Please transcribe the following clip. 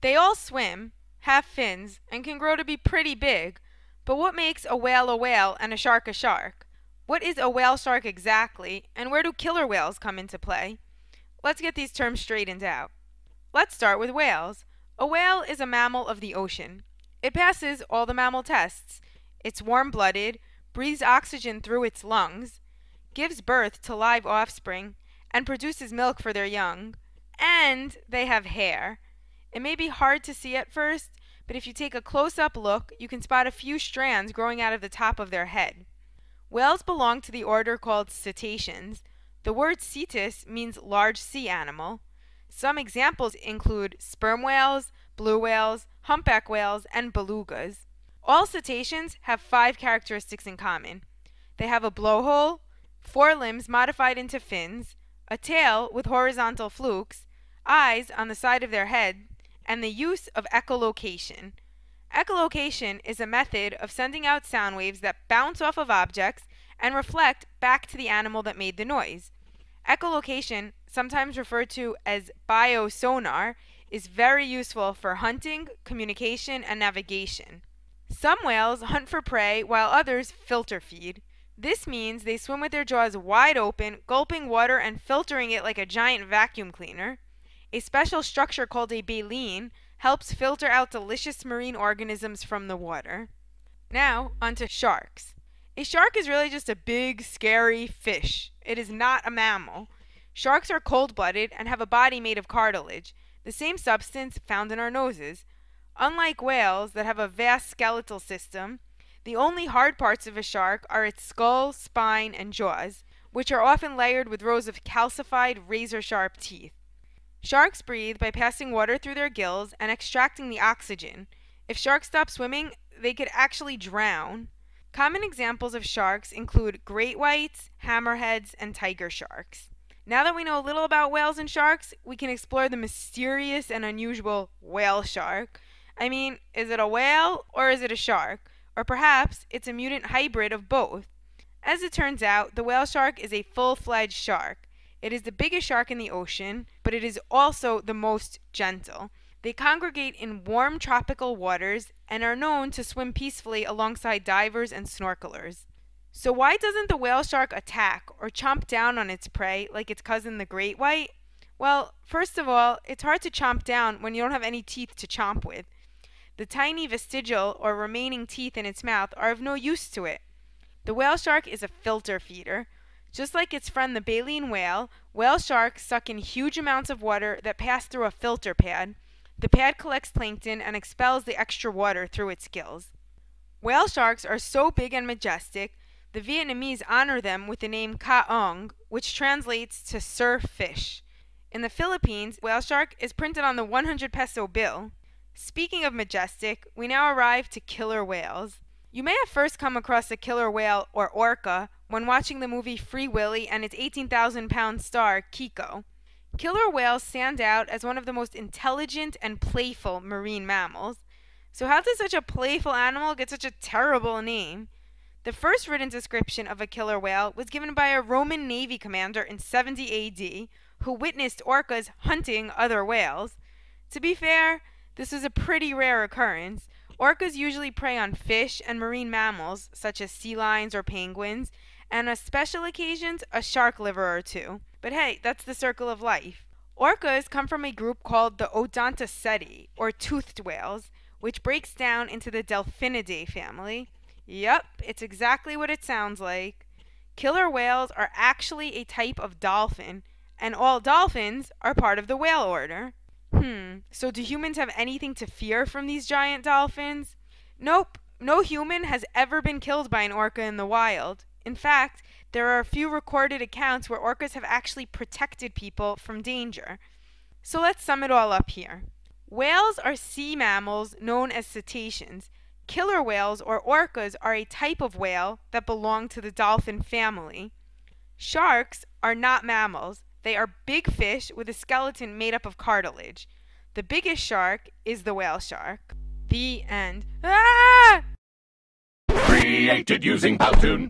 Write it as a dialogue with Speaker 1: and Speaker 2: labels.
Speaker 1: They all swim, have fins, and can grow to be pretty big. But what makes a whale a whale and a shark a shark? What is a whale shark exactly, and where do killer whales come into play? Let's get these terms straightened out. Let's start with whales. A whale is a mammal of the ocean. It passes all the mammal tests. It's warm-blooded, breathes oxygen through its lungs, gives birth to live offspring, and produces milk for their young. And they have hair. It may be hard to see at first, but if you take a close-up look, you can spot a few strands growing out of the top of their head. Whales belong to the order called cetaceans. The word cetus means large sea animal. Some examples include sperm whales, blue whales, humpback whales, and belugas. All cetaceans have five characteristics in common. They have a blowhole, four limbs modified into fins, a tail with horizontal flukes, eyes on the side of their head, and the use of echolocation. Echolocation is a method of sending out sound waves that bounce off of objects and reflect back to the animal that made the noise. Echolocation, sometimes referred to as biosonar, is very useful for hunting, communication, and navigation. Some whales hunt for prey while others filter feed. This means they swim with their jaws wide open, gulping water and filtering it like a giant vacuum cleaner. A special structure called a baleen helps filter out delicious marine organisms from the water. Now, onto sharks. A shark is really just a big, scary fish. It is not a mammal. Sharks are cold-blooded and have a body made of cartilage, the same substance found in our noses. Unlike whales that have a vast skeletal system, the only hard parts of a shark are its skull, spine, and jaws, which are often layered with rows of calcified, razor-sharp teeth. Sharks breathe by passing water through their gills and extracting the oxygen. If sharks stop swimming, they could actually drown. Common examples of sharks include great whites, hammerheads, and tiger sharks. Now that we know a little about whales and sharks, we can explore the mysterious and unusual whale shark. I mean, is it a whale or is it a shark? Or perhaps it's a mutant hybrid of both. As it turns out, the whale shark is a full-fledged shark. It is the biggest shark in the ocean, but it is also the most gentle. They congregate in warm tropical waters and are known to swim peacefully alongside divers and snorkelers. So why doesn't the whale shark attack or chomp down on its prey like its cousin the great white? Well, first of all, it's hard to chomp down when you don't have any teeth to chomp with. The tiny vestigial or remaining teeth in its mouth are of no use to it. The whale shark is a filter feeder. Just like its friend the baleen whale, whale sharks suck in huge amounts of water that pass through a filter pad. The pad collects plankton and expels the extra water through its gills. Whale sharks are so big and majestic, the Vietnamese honor them with the name Ka Ong, which translates to Sir Fish. In the Philippines, whale shark is printed on the 100 peso bill. Speaking of majestic, we now arrive to killer whales. You may have first come across a killer whale, or orca, when watching the movie Free Willy and its 18,000 pound star, Keiko. Killer whales stand out as one of the most intelligent and playful marine mammals. So, how does such a playful animal get such a terrible name? The first written description of a killer whale was given by a Roman Navy commander in 70 AD who witnessed orcas hunting other whales. To be fair, this was a pretty rare occurrence. Orcas usually prey on fish and marine mammals, such as sea lions or penguins, and on special occasions, a shark liver or two. But hey, that's the circle of life. Orcas come from a group called the Odontoceti, or toothed whales, which breaks down into the Delphinidae family. Yep, it's exactly what it sounds like. Killer whales are actually a type of dolphin, and all dolphins are part of the whale order. Hmm, so do humans have anything to fear from these giant dolphins? Nope, no human has ever been killed by an orca in the wild. In fact, there are a few recorded accounts where orcas have actually protected people from danger. So let's sum it all up here. Whales are sea mammals known as cetaceans. Killer whales or orcas are a type of whale that belong to the dolphin family. Sharks are not mammals. They are big fish with a skeleton made up of cartilage. The biggest shark is the whale shark. The end. Ah!
Speaker 2: Created using Powtoon.